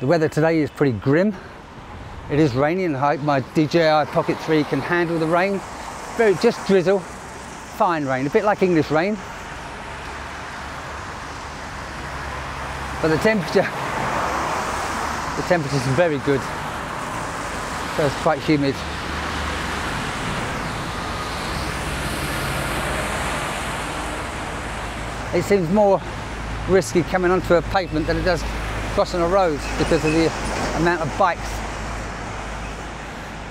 The weather today is pretty grim. It is raining. I hope my DJI Pocket 3 can handle the rain. Very just drizzle, fine rain, a bit like English rain. But the temperature, the temperature is very good. So it's quite humid. It seems more risky coming onto a pavement than it does crossing a road because of the amount of bikes.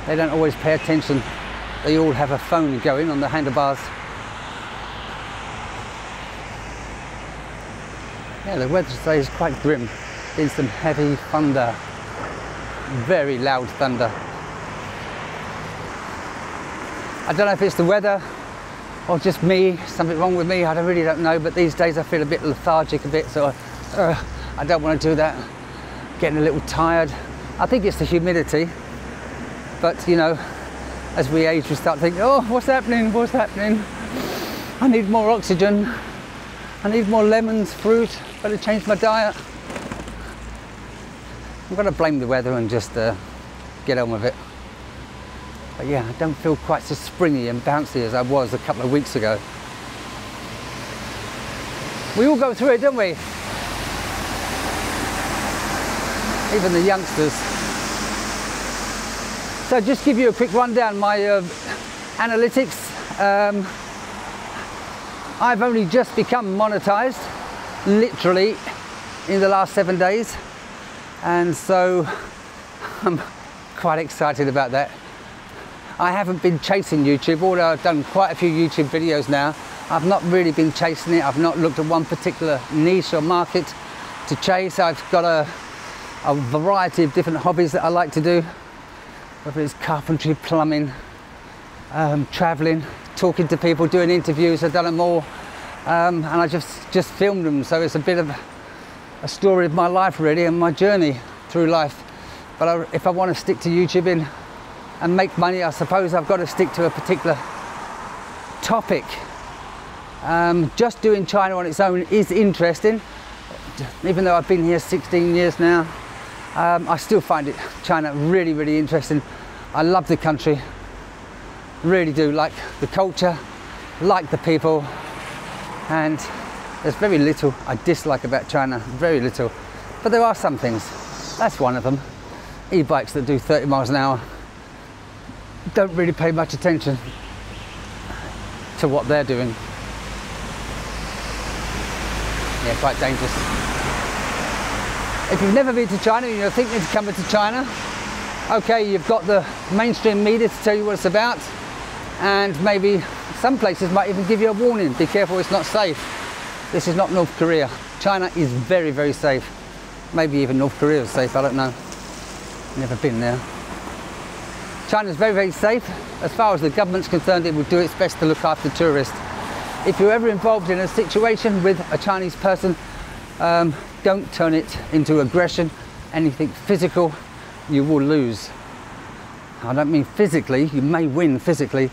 They don't always pay attention. They all have a phone going on the handlebars. Yeah, the weather today is quite grim. There's some heavy thunder, very loud thunder. I don't know if it's the weather or just me, something wrong with me, I really don't know, but these days I feel a bit lethargic a bit, so uh, I don't want to do that. Getting a little tired. I think it's the humidity, but you know, as we age, we start thinking, oh, what's happening? What's happening? I need more oxygen. I need more lemons, fruit. Better change my diet. I'm going to blame the weather and just uh, get on with it. But yeah, I don't feel quite so springy and bouncy as I was a couple of weeks ago. We all go through it, don't we? Even the youngsters. So just give you a quick rundown, my uh, analytics. Um, I've only just become monetized, literally, in the last seven days. And so I'm quite excited about that. I haven't been chasing YouTube, although I've done quite a few YouTube videos now. I've not really been chasing it. I've not looked at one particular niche or market to chase. I've got a, a variety of different hobbies that I like to do, whether it's carpentry, plumbing, um, traveling, talking to people, doing interviews. I've done them all, um, and I just just filmed them. So it's a bit of a story of my life, really, and my journey through life. But I, if I want to stick to YouTubing and make money, I suppose I've got to stick to a particular topic. Um, just doing China on its own is interesting, even though I've been here 16 years now. Um, I still find it China really, really interesting. I love the country, really do like the culture, like the people, and there's very little I dislike about China, very little. But there are some things. That's one of them. E-bikes that do 30 miles an hour don't really pay much attention to what they're doing. Yeah, quite dangerous. If you've never been to China and you're thinking of coming to China, okay, you've got the mainstream media to tell you what it's about, and maybe some places might even give you a warning be careful, it's not safe. This is not North Korea. China is very, very safe. Maybe even North Korea is safe, I don't know. Never been there. China is very, very safe. As far as the government's concerned, it will do its best to look after tourists. If you're ever involved in a situation with a Chinese person, um, don't turn it into aggression, anything physical, you will lose. I don't mean physically, you may win physically,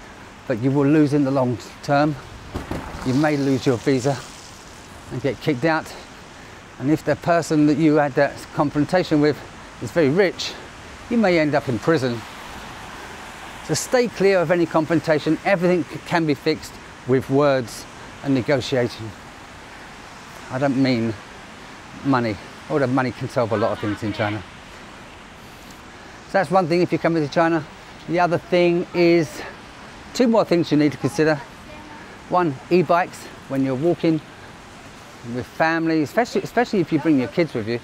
but you will lose in the long term. You may lose your visa and get kicked out. And if the person that you had that confrontation with is very rich, you may end up in prison. So stay clear of any confrontation. Everything can be fixed with words and negotiation. I don't mean money, All the money can solve a lot of things in China. So that's one thing if you're coming to China. The other thing is two more things you need to consider. One, e-bikes when you're walking with family, especially especially if you bring your kids with you.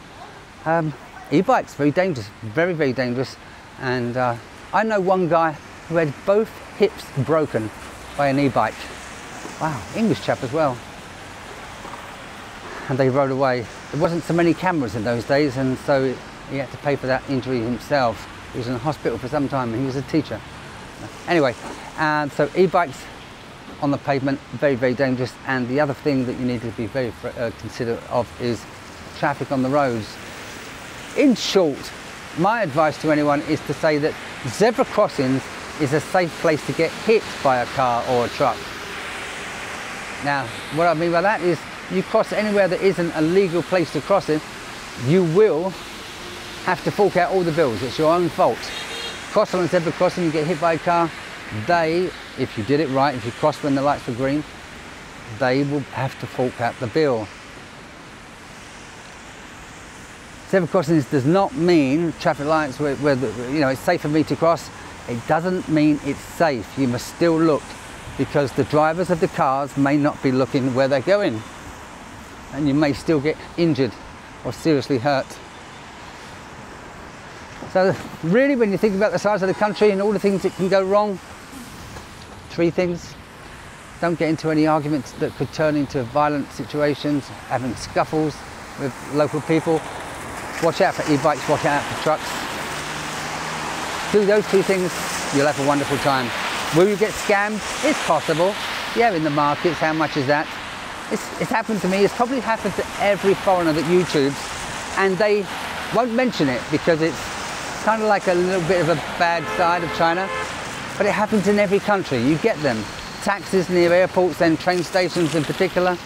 Um, e-bikes very dangerous, very very dangerous. And uh, I know one guy who had both hips broken by an e-bike. Wow, English chap as well. And they rode away. There wasn't so many cameras in those days, and so he had to pay for that injury himself. He was in hospital for some time, and he was a teacher. Anyway, and so e-bikes on the pavement, very, very dangerous. And the other thing that you need to be very uh, considerate of is traffic on the roads. In short, my advice to anyone is to say that zebra crossings is a safe place to get hit by a car or a truck. Now, what I mean by that is you cross anywhere that isn't a legal place to cross it, you will have to fork out all the bills. It's your own fault. Cross on a zebra crossing, you get hit by a car, they, if you did it right, if you crossed when the lights were green, they will have to fork out the bill. Zebra crossings does not mean traffic lights where, where the, you know it's safe for me to cross. It doesn't mean it's safe. You must still look because the drivers of the cars may not be looking where they're going and you may still get injured or seriously hurt. So really when you think about the size of the country and all the things that can go wrong, three things. Don't get into any arguments that could turn into violent situations, having scuffles with local people. Watch out for e-bikes, watch out for trucks. Do those two things, you'll have a wonderful time. Will you get scammed? It's possible. Yeah, in the markets, how much is that? It's, it's happened to me, it's probably happened to every foreigner that YouTubes, and they won't mention it because it's kind of like a little bit of a bad side of China, but it happens in every country. You get them. Taxis near airports and train stations in particular,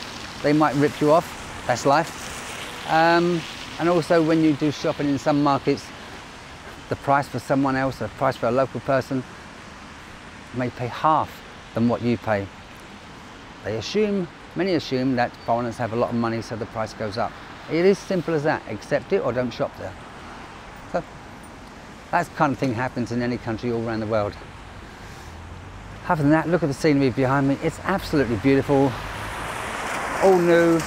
they might rip you off. That's life. Um, and also when you do shopping in some markets, the price for someone else, the price for a local person, may pay half than what you pay. They assume Many assume that foreigners have a lot of money so the price goes up. It is simple as that. Accept it or don't shop there. So that kind of thing happens in any country all around the world. Other than that, look at the scenery behind me. It's absolutely beautiful. All new.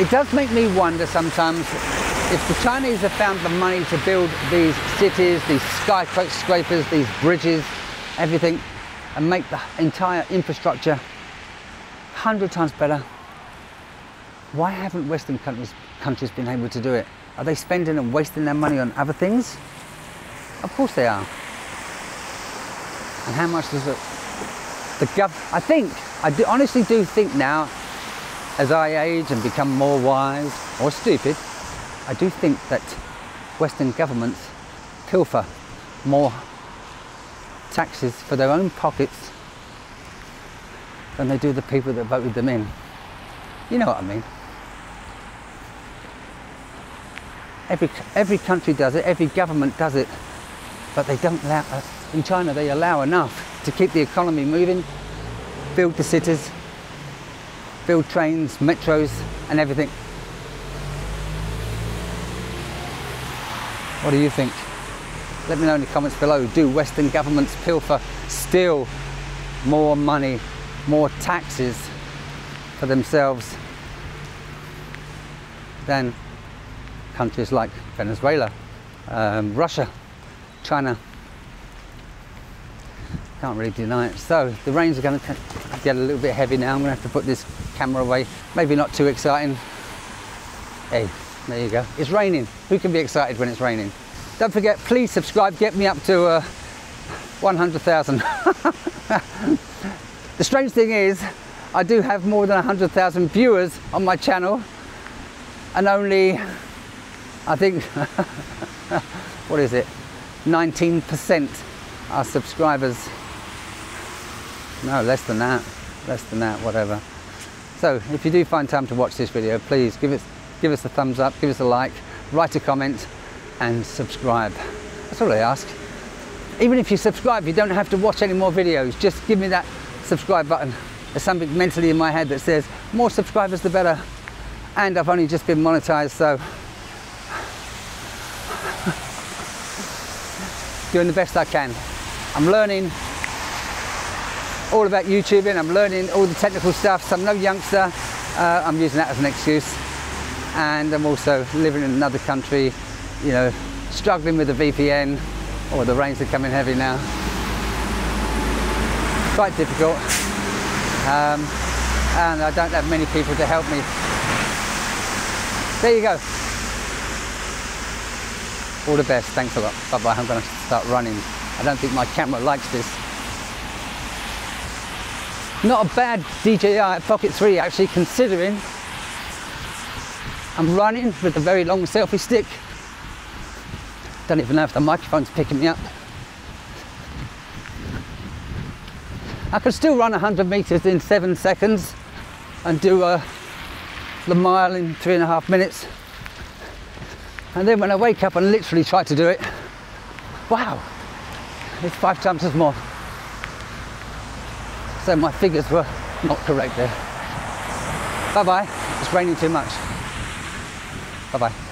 It does make me wonder sometimes if the Chinese have found the money to build these cities, these skyscrapers, these bridges, everything, and make the entire infrastructure 100 times better. Why haven't Western countries, countries been able to do it? Are they spending and wasting their money on other things? Of course they are. And how much does it, the gov, I think, I do, honestly do think now, as I age and become more wise or stupid, I do think that Western governments pilfer more taxes for their own pockets than they do the people that voted them in. You know what I mean? Every, every country does it, every government does it, but they don't allow, in China they allow enough to keep the economy moving, build the cities, build trains, metros and everything. What do you think? Let me know in the comments below. Do Western governments pilfer, steal more money more taxes for themselves than countries like Venezuela, um, Russia, China. Can't really deny it. So the rains are going to get a little bit heavy now. I'm going to have to put this camera away. Maybe not too exciting. Hey, there you go. It's raining. Who can be excited when it's raining? Don't forget, please subscribe. Get me up to uh, 100,000. The strange thing is, I do have more than 100,000 viewers on my channel and only, I think, what is it, 19% are subscribers. No, less than that, less than that, whatever. So if you do find time to watch this video, please give, it, give us a thumbs up, give us a like, write a comment and subscribe. That's all I ask. Even if you subscribe, you don't have to watch any more videos. Just give me that subscribe button. There's something mentally in my head that says more subscribers the better. And I've only just been monetized, so doing the best I can. I'm learning all about YouTubing. I'm learning all the technical stuff. So I'm no youngster. Uh, I'm using that as an excuse. And I'm also living in another country, you know, struggling with the VPN. Or oh, the rains are coming heavy now quite difficult um, and I don't have many people to help me. There you go. All the best, thanks a lot. Bye bye, I'm going to start running. I don't think my camera likes this. Not a bad DJI Pocket 3 actually considering I'm running with a very long selfie stick. Don't even know if the microphone's picking me up. I could still run 100 meters in seven seconds and do a, the mile in three and a half minutes. And then when I wake up and literally try to do it, wow, it's five times as more. So my figures were not correct there. Bye bye. It's raining too much. Bye bye.